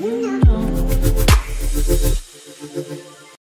Ooh.